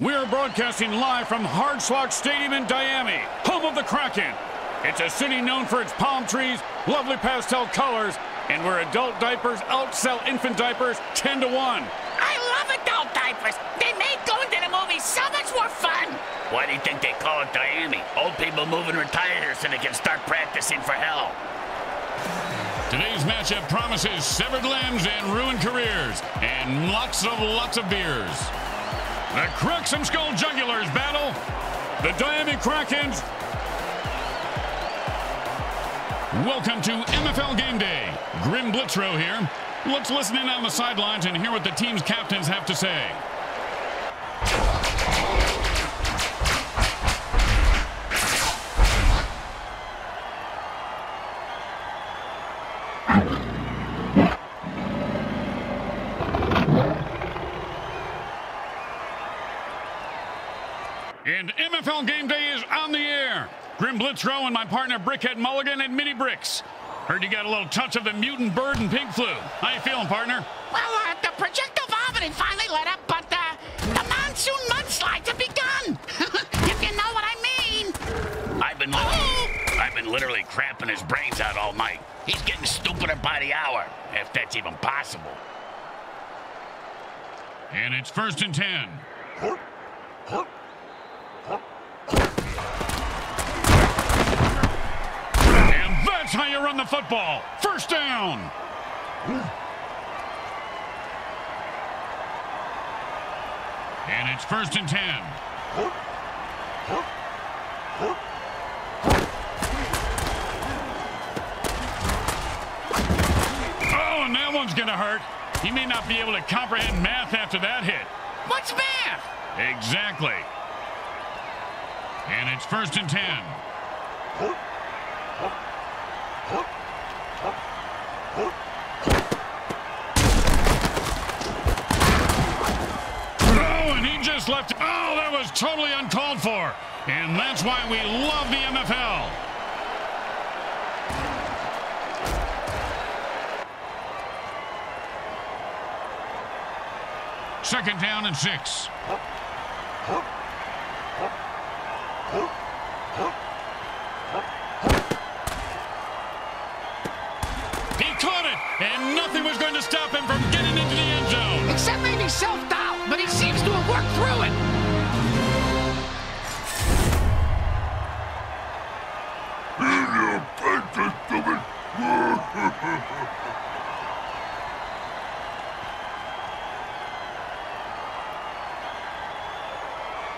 We're broadcasting live from Hardswalk Stadium in Miami, home of the Kraken. It's a city known for its palm trees, lovely pastel colors, and where adult diapers outsell infant diapers 10 to 1. I love adult diapers. They make going to the movies so much more fun. Why do you think they call it Diami? Old people move and retire here so they can start practicing for hell. Today's matchup promises severed limbs and ruined careers, and lots of lots of beers. The Cracksumskull Jugulars battle. The Diami Krakens. Welcome to MFL Game Day. Grim Blitzrow here. Let's listen in on the sidelines and hear what the team's captains have to say. And MFL Game Day is on the air. Grim Blitzrow and my partner Brickhead Mulligan and Mini Bricks. Heard you got a little touch of the mutant bird and pig flu. How you feeling, partner? Well, uh, the projectile vomiting finally let up, but uh, the monsoon mudslides have begun. if you know what I mean. I've been literally, I've been literally cramping his brains out all night. He's getting stupider by the hour, if that's even possible. And it's first and ten. And that's how you run the football. First down. And it's first and ten. Oh, and that one's going to hurt. He may not be able to comprehend math after that hit. What's math? Exactly. And it's first and ten. Oh, and he just left. Oh, that was totally uncalled for. And that's why we love the MFL. Second down and six. Nothing was going to stop him from getting into the end zone. Except maybe self-doubt, but he seems to have worked through it.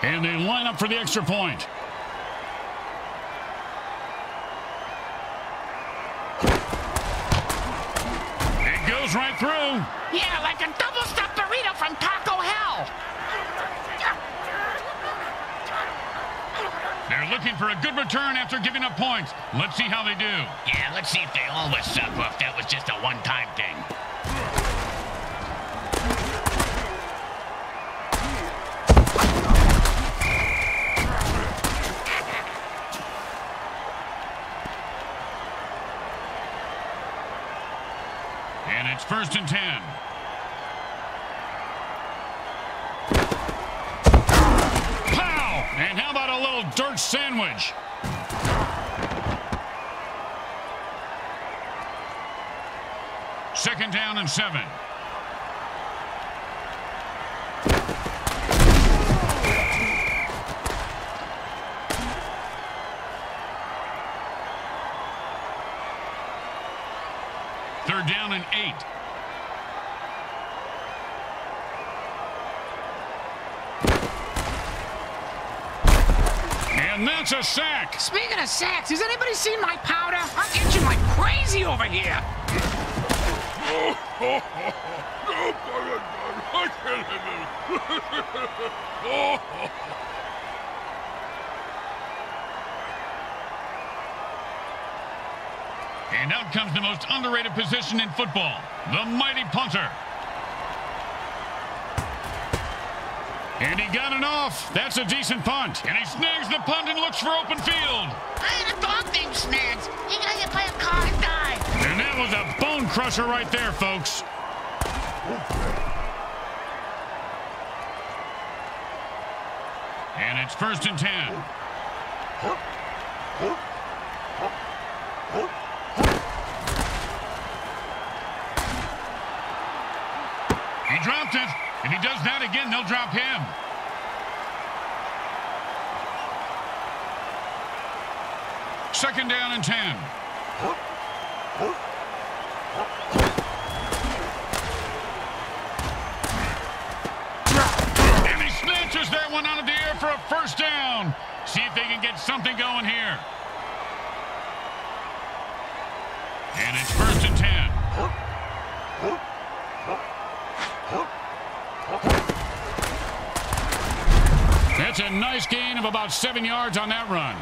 And they line up for the extra point. It goes right through. Yeah, like a double-stuffed burrito from Taco Hell. They're looking for a good return after giving up points. Let's see how they do. Yeah, let's see if they always suck or if that was just a one-time thing. And it's first and ten. Pow! And how about a little dirt sandwich? Second down and seven. And that's a sack. Speaking of sacks, has anybody seen my powder? I'm itching like crazy over here. And out comes the most underrated position in football, the mighty punter. And he got it off. That's a decent punt. And he snags the punt and looks for open field. I ain't a dog named Snags. You get by a car and die. And that was a bone crusher right there, folks. And it's first and ten. He dropped it. If he does that again, they'll drop him. Second down and 10. And he snatches that one out of the air for a first down. See if they can get something going here. And it's first and 10. That's a nice gain of about seven yards on that run.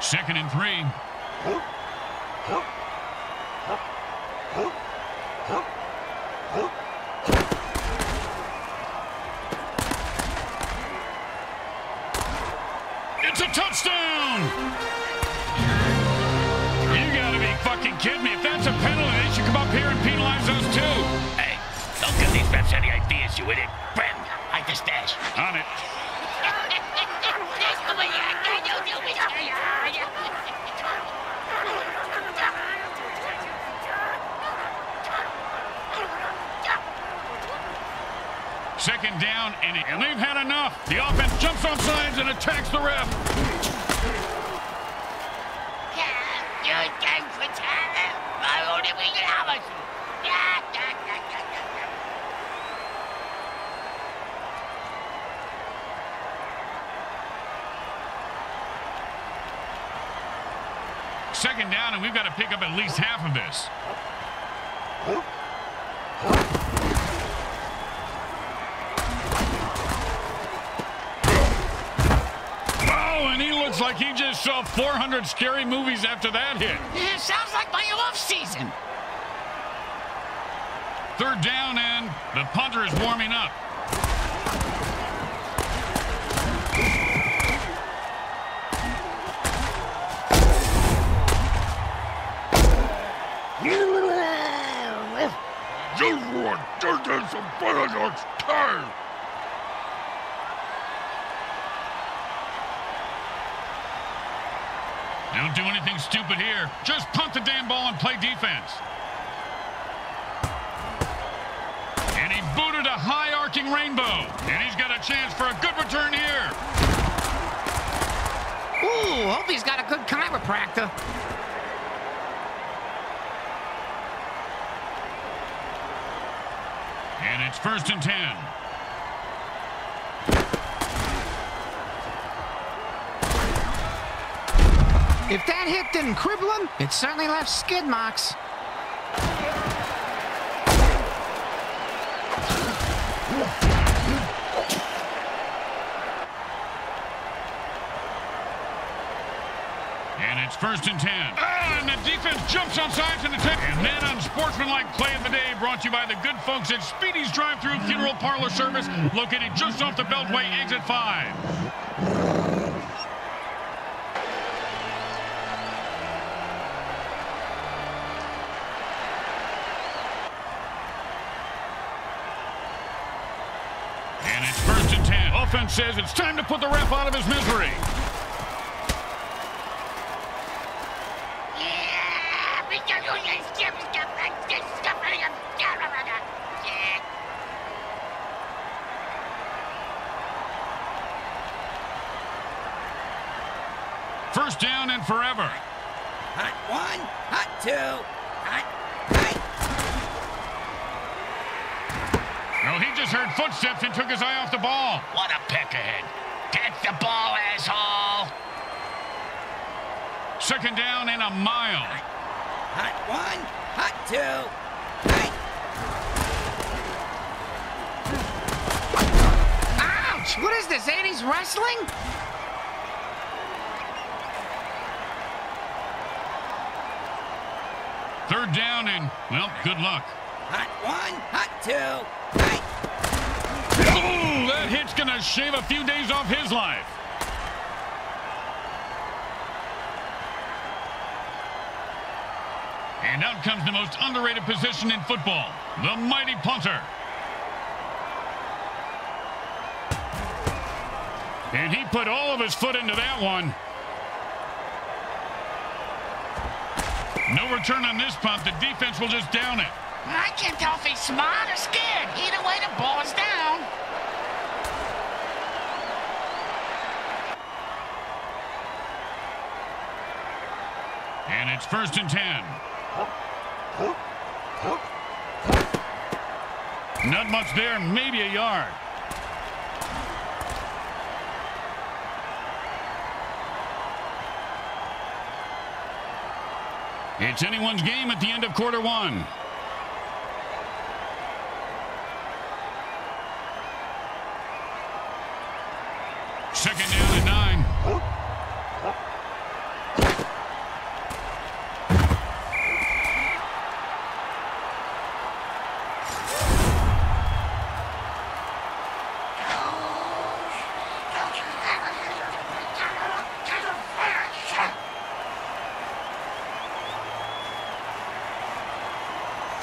Second and three. It's a touchdown! You gotta be fucking kidding you idiot. Friend, hide the stash. On it. Second down, and, and they've had enough. The offense jumps off sides and attacks the ref. Second down, and we've got to pick up at least half of this. Oh, and he looks like he just saw 400 scary movies after that hit. Yeah, sounds like my off season. Third down, and the punter is warming up. Don't do anything stupid here. Just punt the damn ball and play defense. And he booted a high arcing rainbow. And he's got a chance for a good return here. Ooh, hope he's got a good chiropractor. And it's first and ten. If that hit didn't cripple him, it certainly left skid marks. And it's first and ten. Ah, and the defense jumps on sides and attack. And that unsportsmanlike play of the day brought to you by the good folks at Speedy's Drive-Thru Funeral Parlor Service, located just off the Beltway, exit 5. And it's first and ten. Offense says it's time to put the ref out of his misery. First down and forever. Hot one, hot two, hot, hot. No, he just heard footsteps and took his eye off the ball. What a peck ahead. Catch the ball, asshole. Second down and a mile. Hot one, hot two, hot. Ouch! What is this, 80s wrestling? Third down and, well, good luck. Hot one, hot two, hot. Ooh, that hit's going to shave a few days off his life. And out comes the most underrated position in football, the mighty punter. And he put all of his foot into that one. No return on this punt. The defense will just down it. I can't tell if he's smart or scared. Either way, the ball is down. And it's first and ten. Not much there, maybe a yard. It's anyone's game at the end of quarter one. Second down and nine.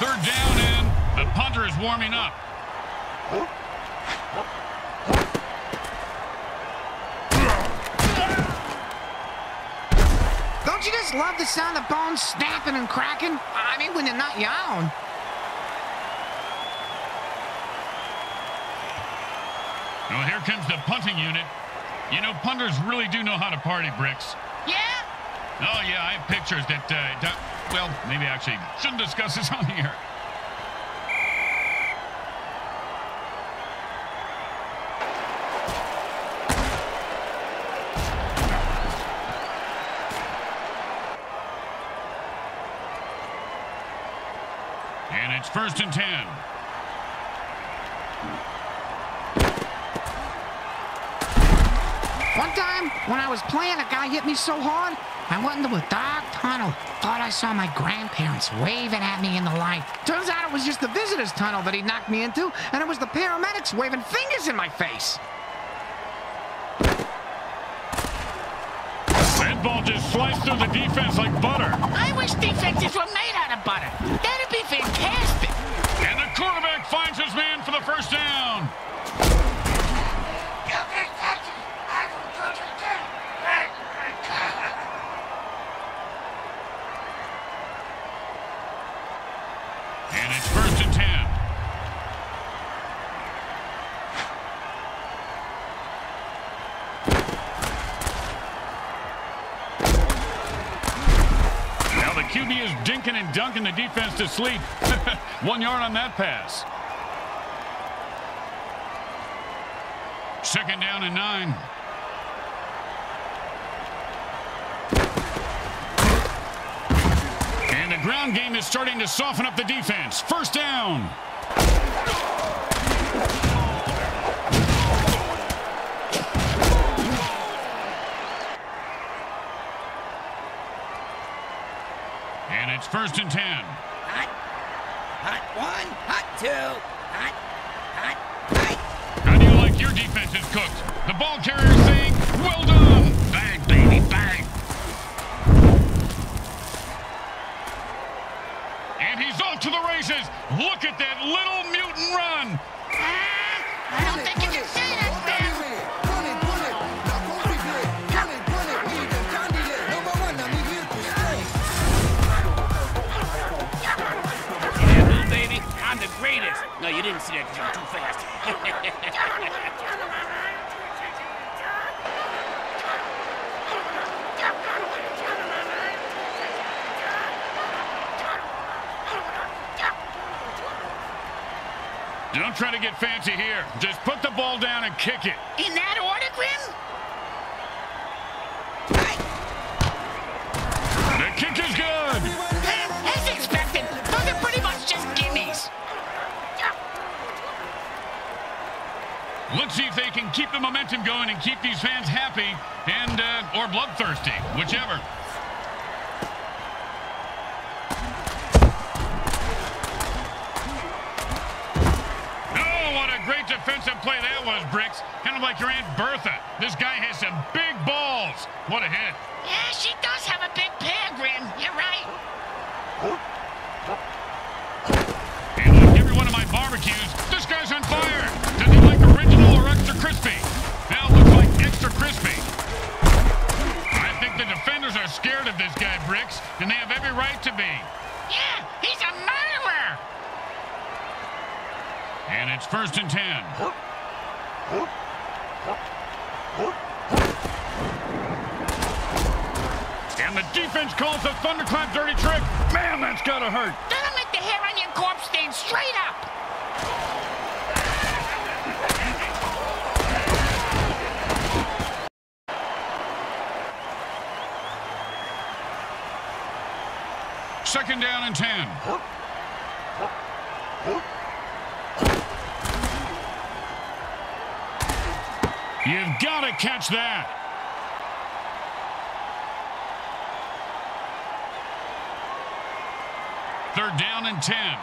Third down punter is warming up. Don't you just love the sound of bones snapping and cracking? I mean, when they're not yawn. Well, here comes the punting unit. You know, punters really do know how to party, Bricks. Yeah? Oh, yeah, I have pictures that, uh, that- well, maybe actually shouldn't discuss this on here. And it's first and ten. One time, when I was playing, a guy hit me so hard, I went into a dark tunnel. Thought I saw my grandparents waving at me in the light. Turns out it was just the visitor's tunnel that he knocked me into, and it was the paramedics waving fingers in my face. That ball just sliced through the defense like butter. I wish defenses were made out of butter. That'd be fantastic. And the quarterback finds his man for the first down. And it's first and ten. Now the QB is dinking and dunking the defense to sleep. One yard on that pass. Second down and nine. And the ground game is starting to soften up the defense. First down. And it's first and ten. Hot. Hot one. Hot two. Hot. Hot. Hot. How do you like your defenses cooked? The ball carrier saying, well done. To the races. Look at that little mutant run. Ah, I don't think you can say that, Ben. Yeah, baby, I'm the greatest. No, you didn't see that 'cause I'm too fast. Don't try to get fancy here. Just put the ball down and kick it. In that order, Grim? The kick is good. As expected, those are pretty much just gimmies. Let's see if they can keep the momentum going and keep these fans happy and uh, or bloodthirsty, whichever. great defensive play that was, Bricks. Kind of like your Aunt Bertha. This guy has some big balls. What a hit. Yeah, she does have a big pig, Grim. You're right. And like every one of my barbecues, this guy's on fire. Does he like original or extra crispy? Now looks like extra crispy. I think the defenders are scared of this guy, Bricks, and they have every right to be. Yeah, he's a murderer. And it's first and ten. And the defense calls the thunderclap dirty trick. Man, that's gotta hurt. That'll make the hair on your corpse stand straight up. Second down and ten. You've got to catch that. Third down and 10.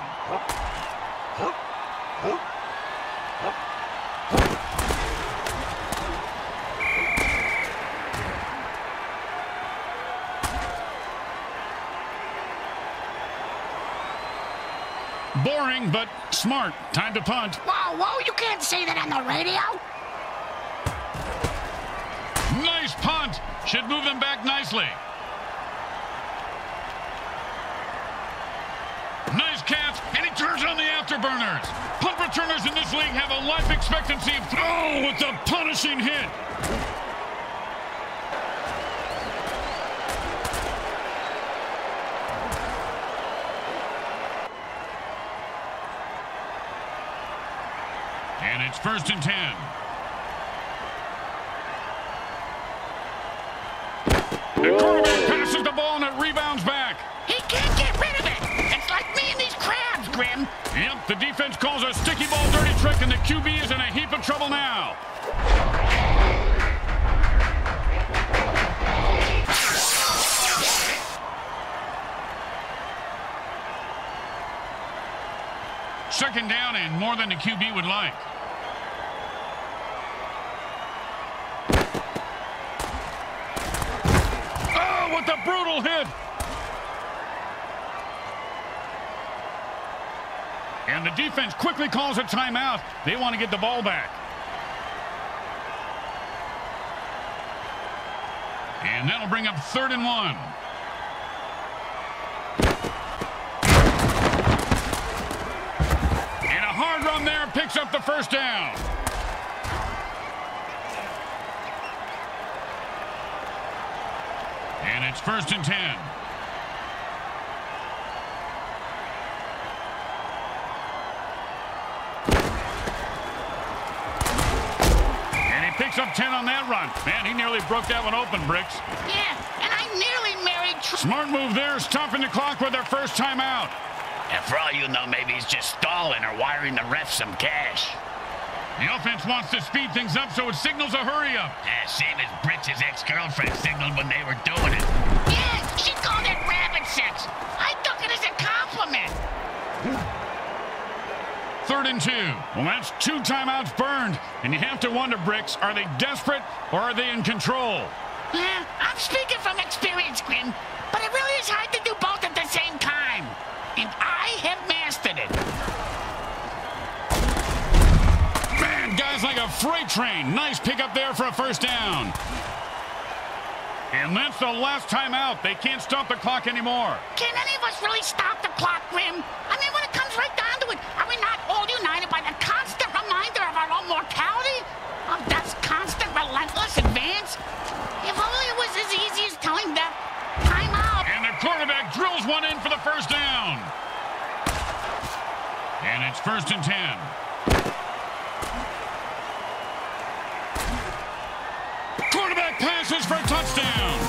Boring, but smart. Time to punt. Whoa, whoa, you can't say that on the radio. Should move them back nicely. Nice catch, and he turns on the afterburners. Punt returners in this league have a life expectancy of... Oh, with the punishing hit. And it's first and ten. Than the QB would like. Oh, what a brutal hit! And the defense quickly calls a timeout. They want to get the ball back. And that'll bring up third and one. Run there picks up the first down. And it's first and ten. And he picks up 10 on that run. Man, he nearly broke that one open, Bricks. Yeah, and I nearly married. Tr- Smart move there, stopping the clock with their first time out. And for all you know, maybe he's just stalling or wiring the ref some cash. The offense wants to speed things up, so it signals a hurry up. Eh, same as Brits' ex-girlfriend signaled when they were doing it. yeah, she called it rabbit sex. I took it as a compliment. Third and two. Well, that's two timeouts burned. And you have to wonder, Bricks, are they desperate or are they in control? Yeah, I'm speaking from experience, Grim, but it really is hard to do both I have mastered it. Man, guys like a freight train. Nice pickup there for a first down. And that's the last time out. They can't stop the clock anymore. Can any of us really stop the clock, Grim? I mean, when it comes right down to it, are we not all united by the constant reminder of our own mortality? Of death's constant, relentless advance? If only it was as easy as telling death, time out. And the quarterback drills one in for the first down. And it's first and ten. Quarterback passes for a touchdown.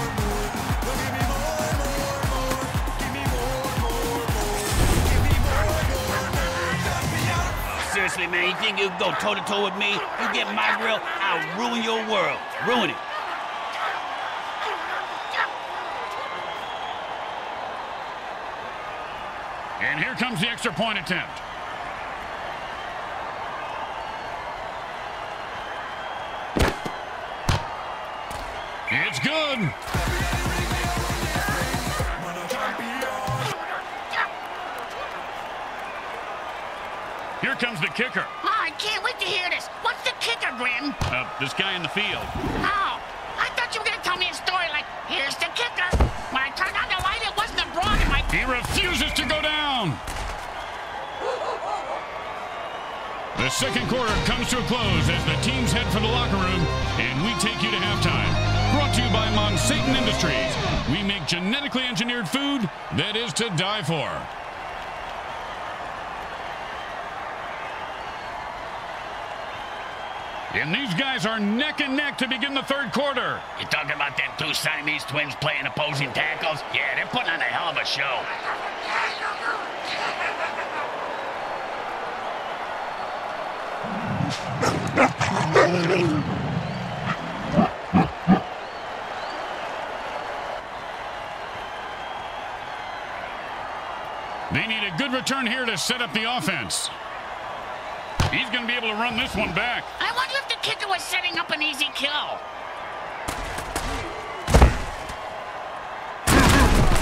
Seriously, man, you think you can go toe-to-toe with me? You get my grill, I'll ruin your world. Ruin it. And here comes the extra point attempt. It's good. Here comes the kicker. Oh, I can't wait to hear this. What's the kicker, Grim? Uh, this guy in the field. Oh, I thought you were going to tell me a story like, here's the kicker. When I turned on the light, it wasn't a broad in my... He refuses to go down. The second quarter comes to a close as the teams head for the locker room, and we take you to halftime. Brought to you by Monsatan Industries. We make genetically engineered food that is to die for. And these guys are neck and neck to begin the third quarter. You talking about them two Siamese twins playing opposing tackles? Yeah, they're putting on a hell of a show. a good return here to set up the offense. He's going to be able to run this one back. I wonder if the kicker was setting up an easy kill.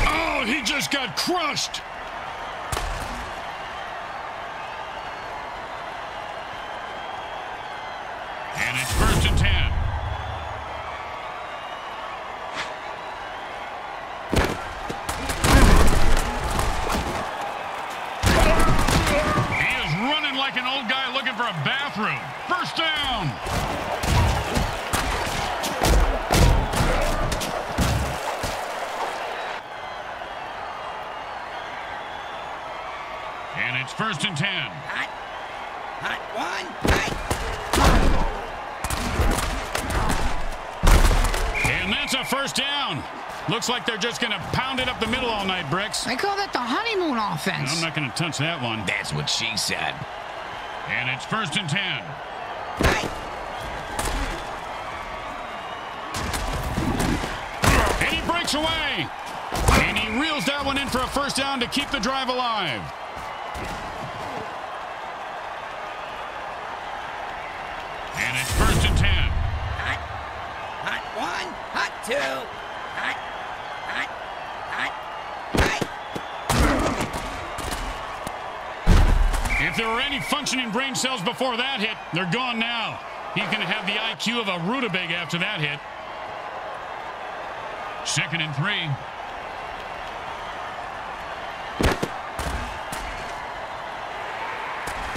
Oh, he just got crushed. Night, Bricks. I call that the honeymoon offense. I'm not going to touch that one. That's what she said. And it's first and ten. And he breaks away. And he reels that one in for a first down to keep the drive alive. And it's first and ten. Hot. Hot one. Hot two. Hot. Hot. Hot. Hot. If there were any functioning brain cells before that hit, they're gone now. He's going to have the IQ of a rutabaga after that hit. Second and three.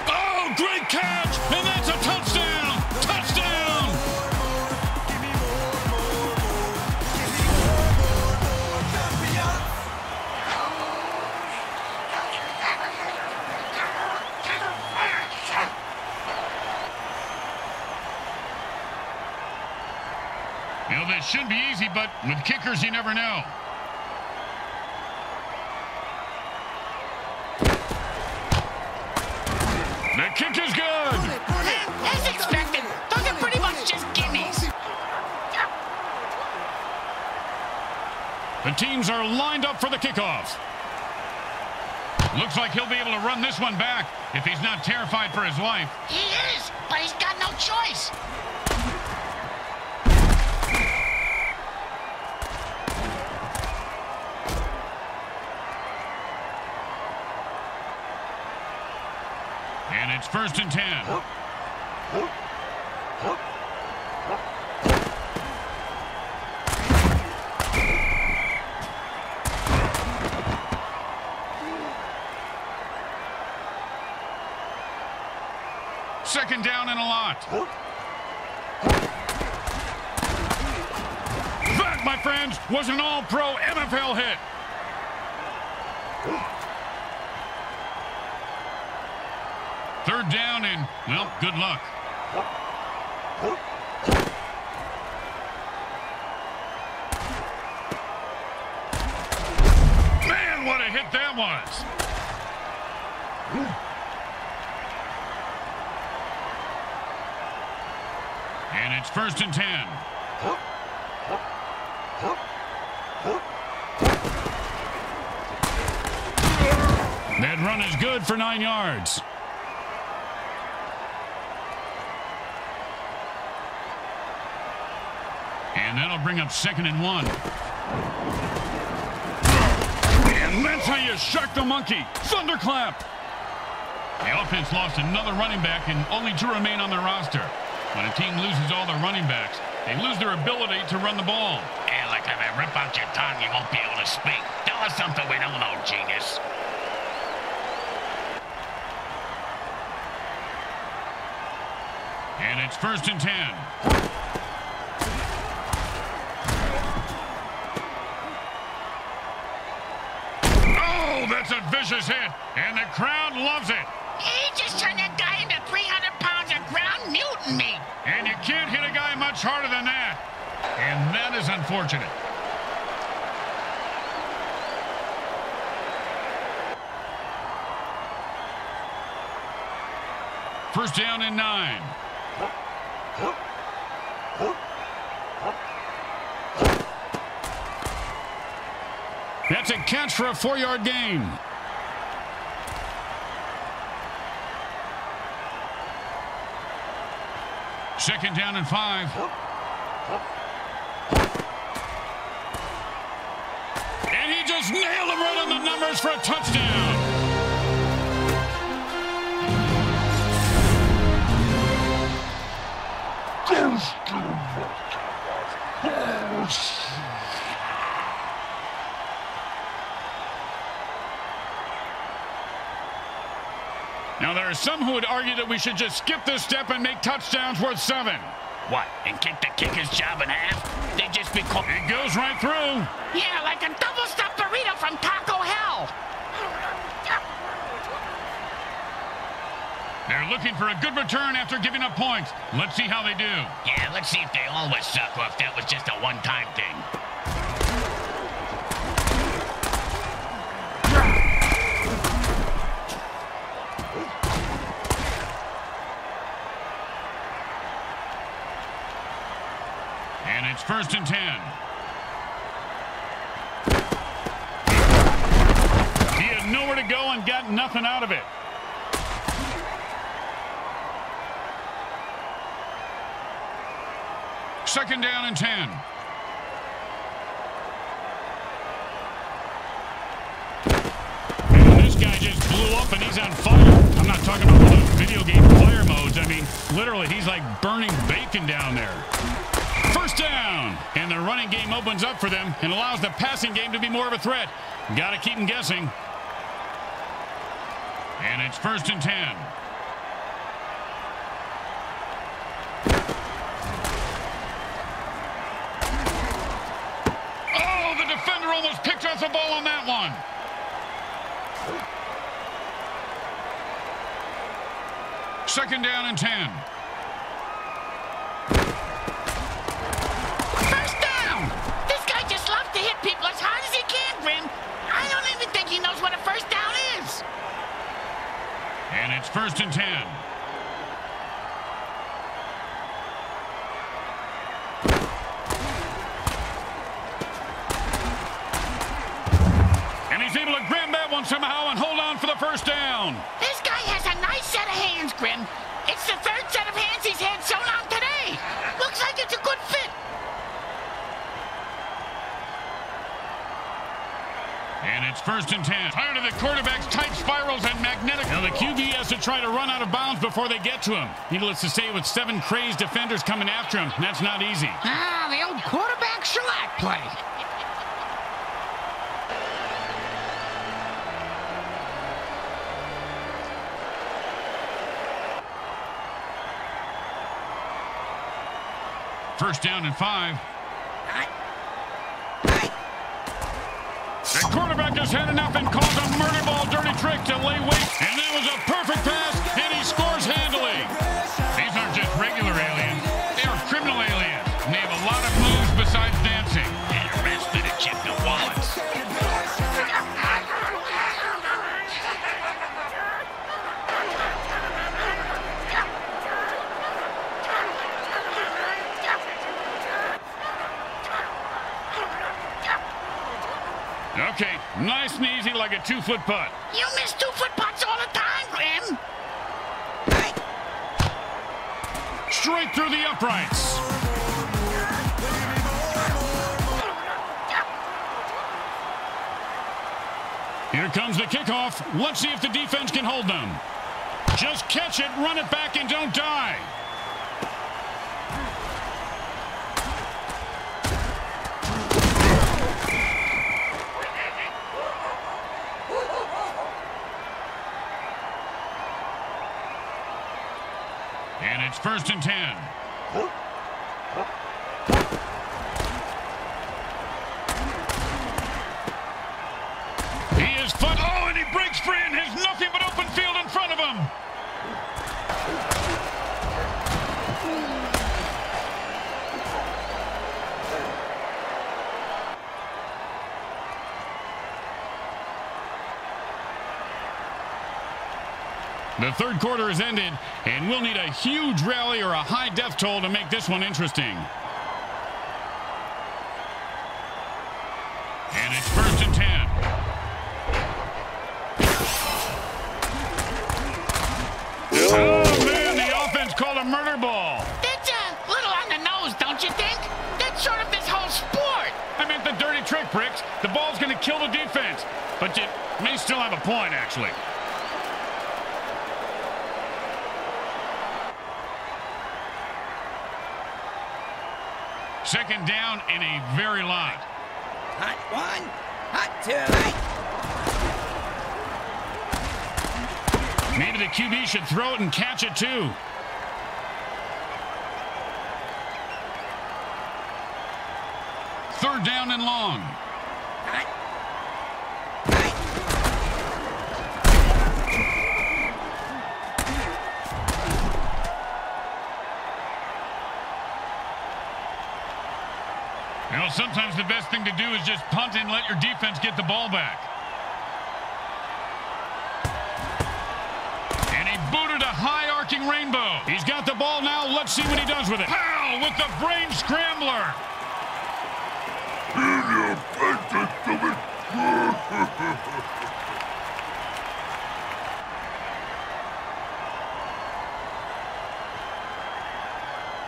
Oh, great catch! And that's You know, this should be easy, but with kickers, you never know. The kick is good. As expected, those are pretty much just gimmies. The teams are lined up for the kickoff. Looks like he'll be able to run this one back if he's not terrified for his life. He is, but he's got no choice. First and ten. Second down and a lot. That, my friends, was an all-pro NFL hit. Third down and, well, good luck. Man, what a hit that was. And it's first and ten. That run is good for nine yards. And that'll bring up second and one. And that's how you shock the monkey. Thunderclap. The offense lost another running back and only two remain on their roster. When a team loses all their running backs, they lose their ability to run the ball. And like if I rip out your tongue, you won't be able to speak. Tell us something we don't know, genius. And it's first and ten. That's a vicious hit, and the crowd loves it. He just turned that guy into 300 pounds of ground mutant meat. And you can't hit a guy much harder than that. And that is unfortunate. First down and nine. That's a catch for a four-yard gain. Second down and five. And he just nailed him right on the numbers for a touchdown. Are some who would argue that we should just skip this step and make touchdowns worth seven. What, and kick the kicker's job in half? They just be called... It goes right through. Yeah, like a double-stuffed burrito from Taco Hell. They're looking for a good return after giving up points. Let's see how they do. Yeah, let's see if they always suck or if that was just a one-time thing. And it's first and ten. He had nowhere to go and got nothing out of it. Second down and ten. And this guy just blew up and he's on fire. I'm not talking about the video game fire modes. I mean, literally, he's like burning bacon down there. First down. And the running game opens up for them and allows the passing game to be more of a threat. Got to keep them guessing. And it's first and ten. Oh, the defender almost picked off the ball on that one. Second down and 10. And it's first and ten. And he's able to grab that one somehow and hold on for the first down. This guy has a nice set of hands, Grim. It's the third set of hands he's had so long today. Looks like it's a good fit. And it's first and ten. Tired of the quarterback's tight spirals and magnetic. Now the QB has to try to run out of bounds before they get to him. Needless to say, with seven crazed defenders coming after him, that's not easy. Ah, the old quarterback shellac play. First down and five. Hot. Hot. The quarterback has had enough and calls a murder ball dirty trick to lay weight. And that was a perfect pass, like a two-foot putt. You miss two-foot putts all the time, Grim. Straight through the uprights. Here comes the kickoff. Let's see if the defense can hold them. Just catch it, run it back, and don't die. The third quarter has ended, and we'll need a huge rally or a high death toll to make this one interesting. And it's first and ten. Oh, man, the offense called a murder ball. That's a little on the nose, don't you think? That's sort of this whole sport. I meant the dirty trick, Bricks. The ball's going to kill the defense, but you may still have a point, actually. Down in a very lot. Hot one, hot two. Maybe the QB should throw it and catch it too. Third down and long. Sometimes the best thing to do is just punt and let your defense get the ball back. And he booted a high arcing rainbow. He's got the ball now. Let's see what he does with it. Powell with the brain scrambler.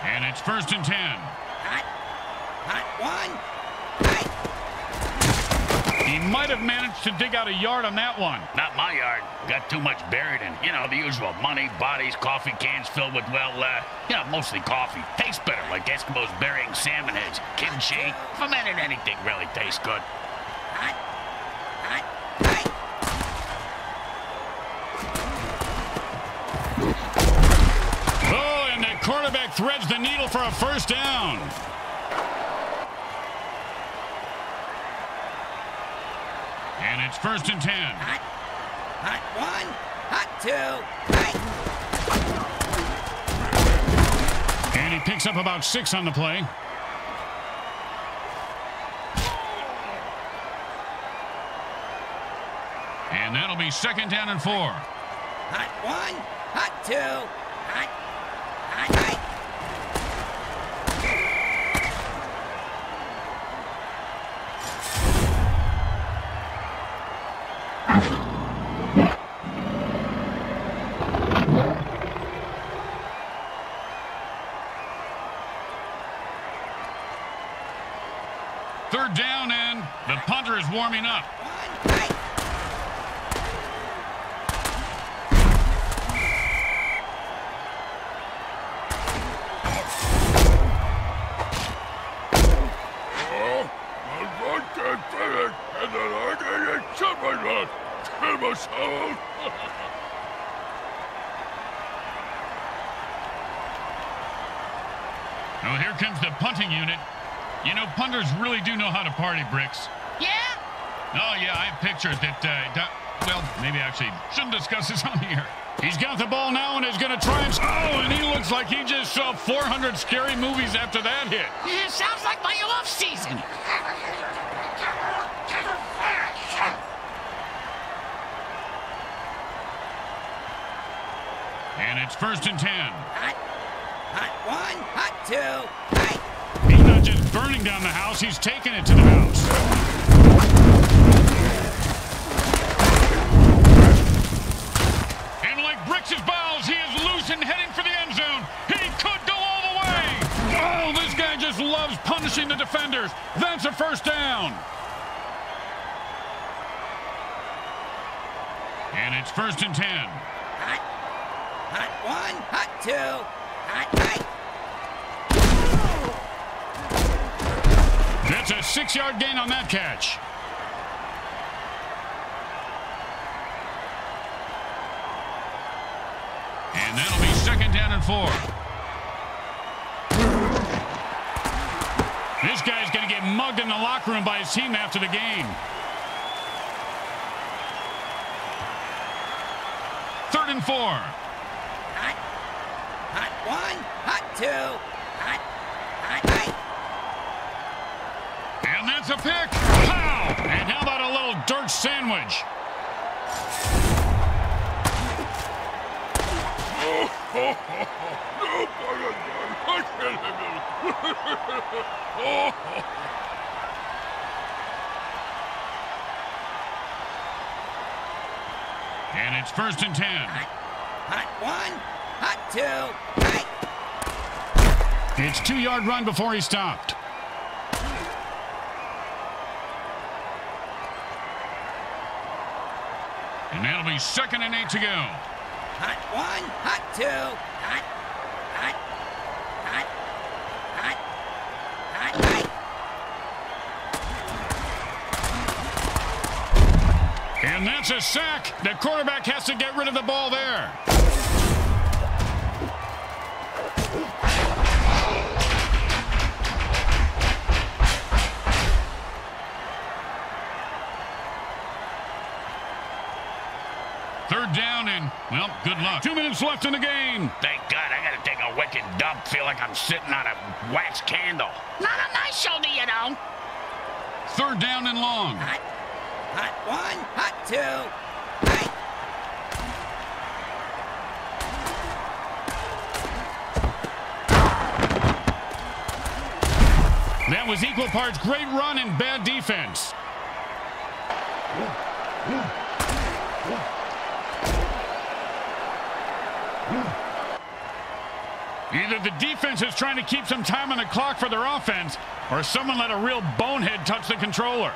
And it's first and ten. Hot, hot one. He might have managed to dig out a yard on that one. Not my yard. Got too much buried in, you know, the usual money, bodies, coffee cans filled with, well, uh, you know, mostly coffee. Tastes better, like Eskimos burying salmon heads. Kimchi, fermented anything really tastes good. Hot, hot, hot. Oh, and the quarterback threads the needle for a first down. It's first and ten. Hot, hot one, hot two, hot. And he picks up about six on the play. And that'll be second down and four. Hot one, hot two, Well, here comes the punting unit. You know, punters really do know how to party, Bricks. Yeah? Oh, yeah, I have pictures that, uh, well, maybe actually shouldn't discuss this on here. He's got the ball now and is going to try and... Oh, and he looks like he just saw 400 scary movies after that hit. Yeah, sounds like my off And it's first and 10. Hot, hot one, hot two, hot. He's not just burning down the house, he's taking it to the house. And like Bricks' balls, he is loose and heading for the end zone. He could go all the way. Oh, this guy just loves punishing the defenders. That's a first down. And it's first and 10. Hot one, hot two, hot night. That's a six-yard gain on that catch. And that'll be second down and four. This guy's going to get mugged in the locker room by his team after the game. Third and four. Hot. Hot one. Hot two. Hot. Hot. Hot. And that's a pick. Pow! And how about a little dirt sandwich? And it's first and ten. Hot one. Hot two. Hot. It's two-yard run before he stopped. And that'll be second and eight to go. Hot one. Hot two. Hot. Hot. Hot. Hot. Hot. Hot. And that's a sack. The quarterback has to get rid of the ball there. Well, good luck. Two minutes left in the game. Thank God I gotta take a wicked dump. Feel like I'm sitting on a wax candle. Not on my shoulder, you know. Third down and long. Hot. Hot one. Hot two. Hot. That was equal parts great run and bad defense. Either the defense is trying to keep some time on the clock for their offense, or someone let a real bonehead touch the controller.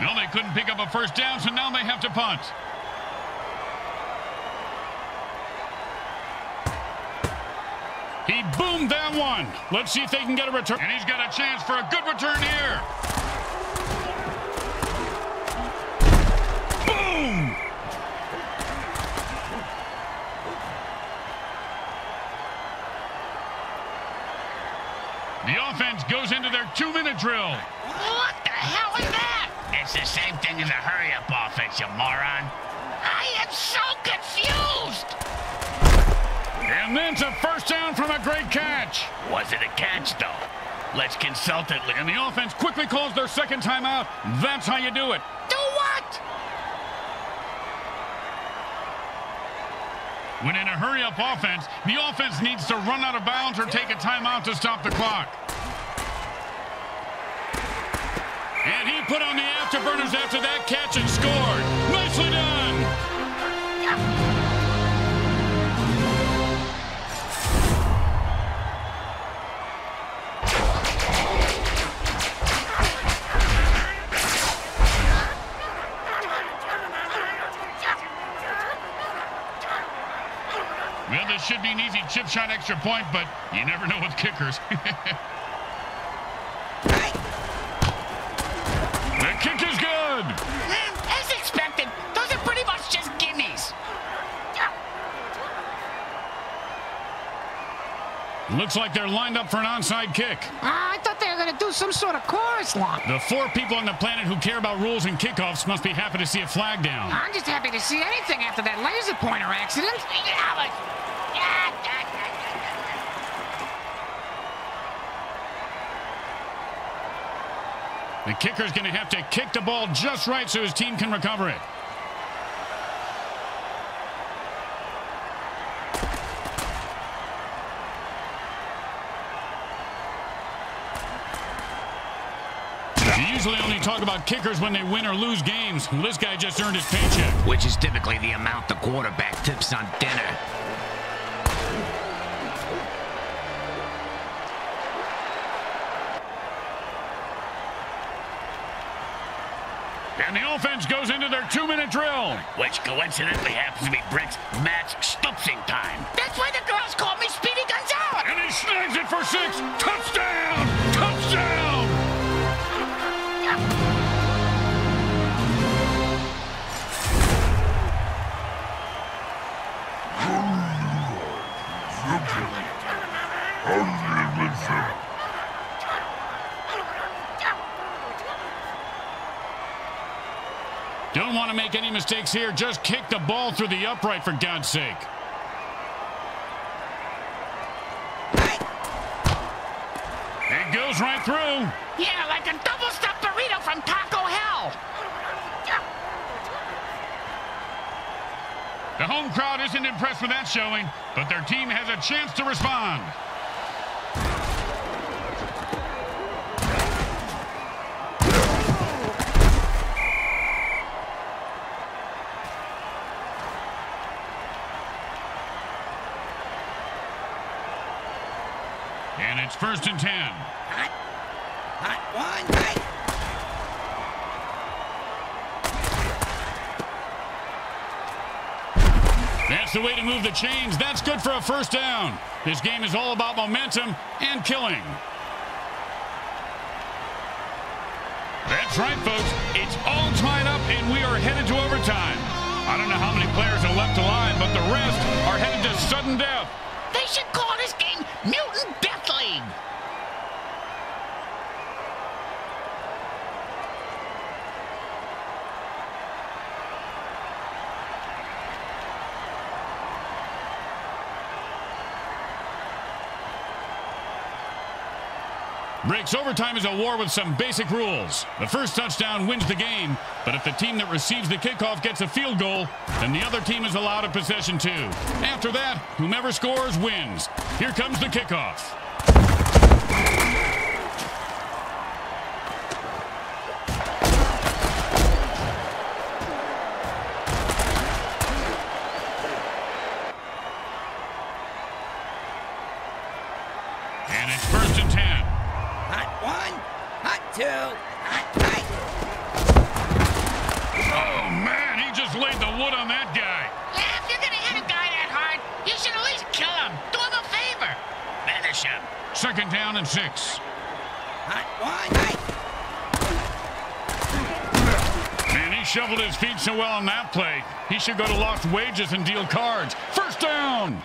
Well, they couldn't pick up a first down, so now they have to punt. He boomed that one. Let's see if they can get a return. And he's got a chance for a good return here. Their two-minute drill. What the hell is that? It's the same thing as a hurry-up offense, you moron. I am so confused. And then a first down from a great catch. Was it a catch, though? Let's consult it. And the offense quickly calls their second timeout. That's how you do it. Do what? When in a hurry-up offense, the offense needs to run out of bounds or take a timeout to stop the clock. And he put on the afterburners after that catch and scored. Nicely done. Well, this should be an easy chip shot extra point, but you never know with kickers. good. Hmm, As expected, those are pretty much just gimmies. Looks like they're lined up for an onside kick. Ah, I thought they were going to do some sort of chorus line. The four people on the planet who care about rules and kickoffs must be happy to see a flag down. I'm just happy to see anything after that laser pointer accident. Yeah, but- Yeah, yeah, yeah, yeah, yeah. The kicker's going to have to kick the ball just right so his team can recover it. You usually only talk about kickers when they win or lose games. Well, this guy just earned his paycheck. Which is typically the amount the quarterback tips on dinner. And the offense goes into their two-minute drill. Which coincidentally happens to be Brick's match stupsing time. That's why the girls call me Speedy Gonzalez. And he snags it for six. Touchdown! Touchdown! Don't want to make any mistakes here. Just kick the ball through the upright, for God's sake. It goes right through. Yeah, like a double stuffed burrito from Taco Hell. The home crowd isn't impressed with that showing, but their team has a chance to respond. And it's first and ten. Hot. Hot one. Hot. That's the way to move the chains. That's good for a first down. This game is all about momentum and killing. That's right, folks. It's all tied up, and we are headed to overtime. I don't know how many players are left alive, but the rest are headed to sudden death. They should call this game Mutant Death League. Breaks overtime is a war with some basic rules. The first touchdown wins the game, but if the team that receives the kickoff gets a field goal, then the other team is allowed a possession too. After that, whomever scores wins. Here comes the kickoff. Shoveled his feet so well on that play. He should go to lost wages and deal cards. First down.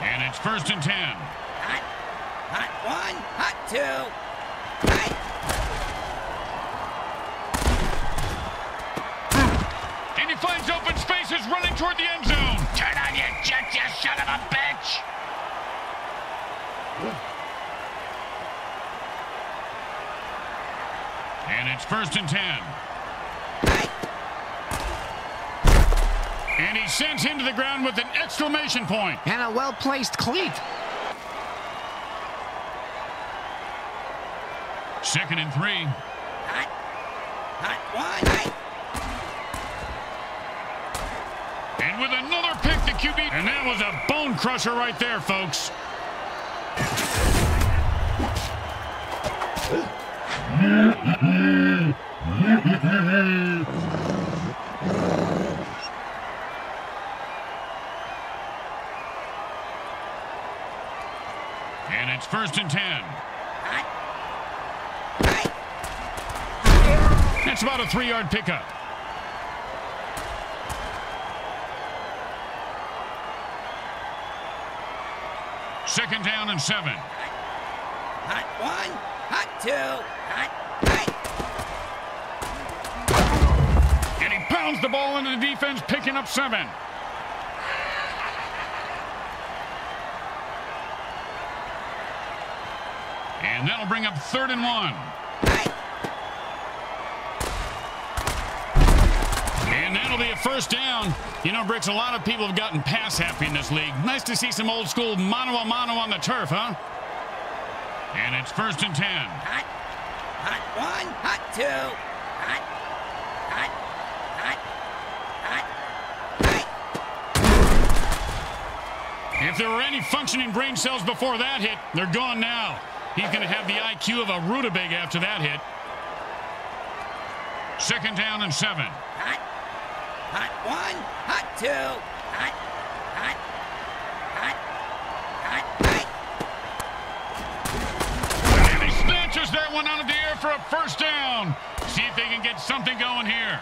And it's first and ten. Hot. Hot one. Hot two. Hot. And he finds open spaces running toward the end zone. Turn on your jets, you son of a bitch. And it's first and ten. And he sends him to the ground with an exclamation point. And a well-placed cleat. Second and three. Hot. Hot one. And with another pick, the QB. And that was a bone crusher right there, folks. And it's first and ten. That's about a three-yard pickup. Second down and seven. One. Hot two. Hot. Hot. And he pounds the ball into the defense, picking up seven. And that'll bring up third and one. And that'll be a first down. You know, Bricks, a lot of people have gotten pass happy in this league. Nice to see some old school mano a mano on the turf, huh? And it's first and ten. Hot. Hot one. Hot two. Hot. Hot. Hot. Hot. If there were any functioning brain cells before that hit, they're gone now. He's going to have the IQ of a rutabaga after that hit. Second down and seven. Hot. Hot one. Hot two. that one out of the air for a first down. See if they can get something going here.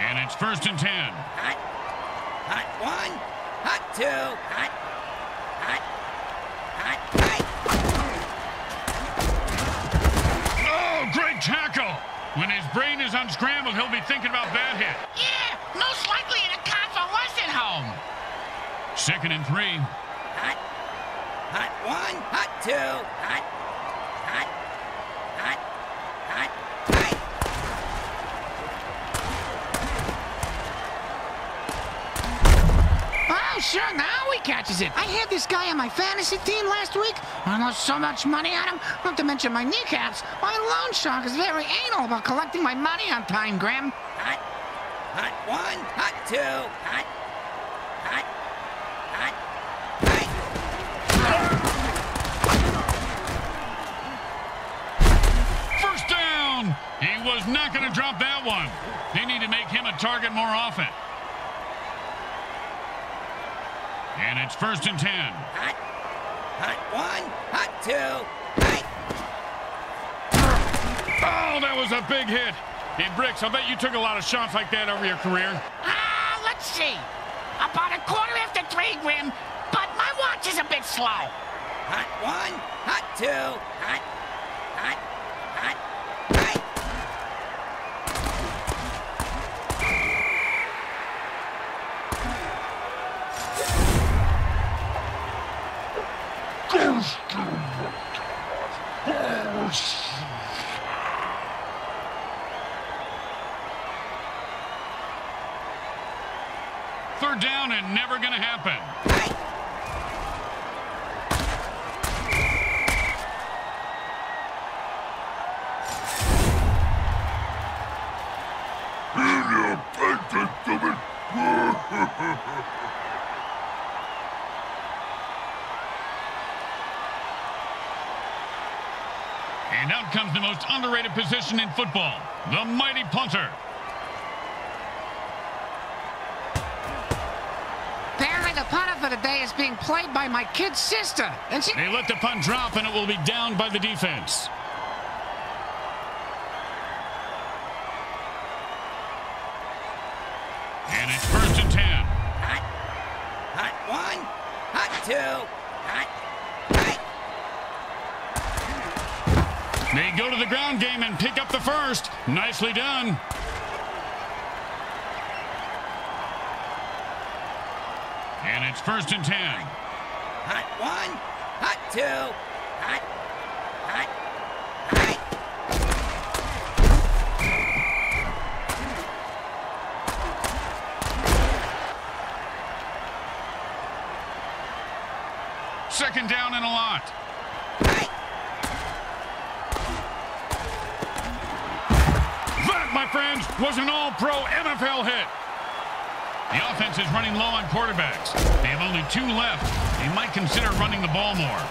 And it's first and ten. Hot, hot one, hot two, hot, hot, hot, hot. Oh, great tackle. When his brain is unscrambled, he'll be thinking about that hit. Yeah, most likely in wasn't home. Second and three. Hot. One, hot two, hot. Hot. Hot. Hot. Hot. Oh, sure, now he catches it. I had this guy on my fantasy team last week. I lost so much money on him, not to mention my kneecaps. My loan shark is very anal about collecting my money on time, Grim. Hot. Hot one, hot two. Hot. Was not going to drop that one. They need to make him a target more often. And it's first and ten. Hot. Hot one, hot two, hot. Oh, that was a big hit. Hey, Bricks, I bet you took a lot of shots like that over your career. Ah, let's see. About a quarter after three, Grim, but my watch is a bit slow. Hot one, hot two, hot. Hot. Hot. Third down and never going to happen. The most underrated position in football, the mighty punter. Apparently, the punter for the day is being played by my kid's sister. And she. They let the punt drop, and it will be down by the defense. And it's first and ten. Hot. Hot one, hot two, hot. Hot. They go to the ground game and pick up the first. Nicely done. And it's first and ten. Hot one, hot two, was an all-pro NFL hit. The offense is running low on quarterbacks. They have only two left. They might consider running the ball more.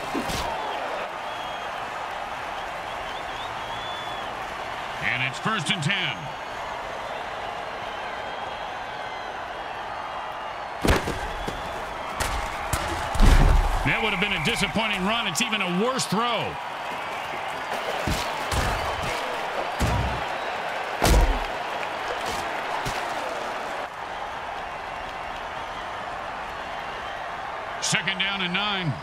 And it's first and ten. That would have been a disappointing run. It's even a worse throw. Second down and nine.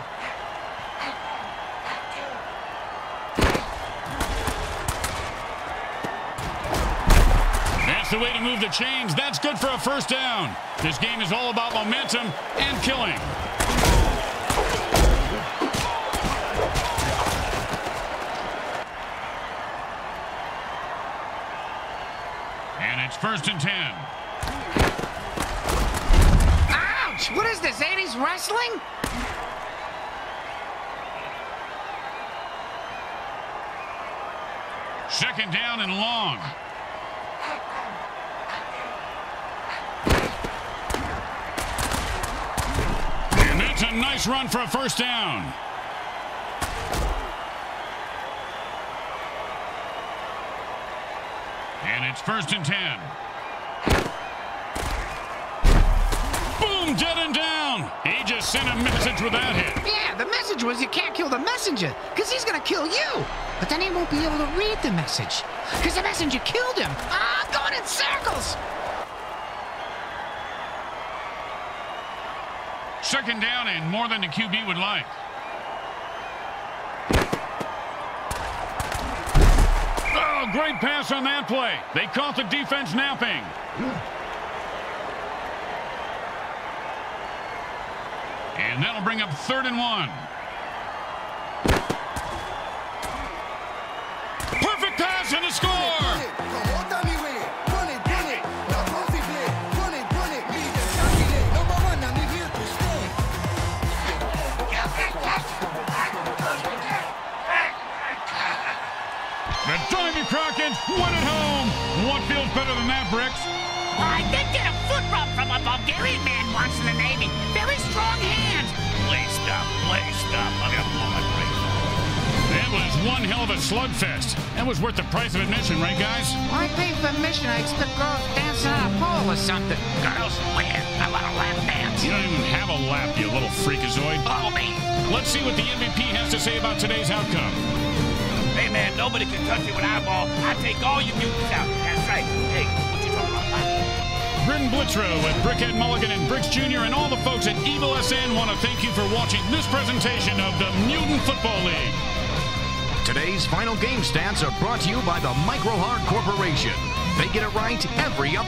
That's the way to move the chains. That's good for a first down. This game is all about momentum and killing. And it's first and ten. 80s wrestling? Second down and long. And that's a nice run for a first down. And it's first and ten. And down. He just sent a message with that hit. Yeah, the message was you can't kill the messenger, because he's gonna kill you. But then he won't be able to read the message, because the messenger killed him. Ah, I'm going in circles. Second down and more than the QB would like. Oh, Oh, great pass on that play. They caught the defense napping. And that'll bring up third and one. Perfect pass and a score! The Diami Kraken's won at home. What feels better than that, Bricks? I did get a foot rub from a Bulgarian man once in the Navy. Very strong hands. Please stop. Ah, Please. I'm going to blow my brains out. That was one hell of a slugfest. That was worth the price of admission, right, guys? I pay for admission. I expect girls dancing on a pole or something. Girls, where? I want a lap dance. You don't even have a lap, you little freakazoid. Follow me. Let's see what the MVP has to say about today's outcome. Hey, man, nobody can touch me with eyeball. I take all you mutants out. That's right. Hey, With Brickhead Mulligan and Bricks Jr. and all the folks at Evil SN want to thank you for watching this presentation of the Mutant Football League. Today's final game stats are brought to you by the Microhard Corporation. They get it right every up.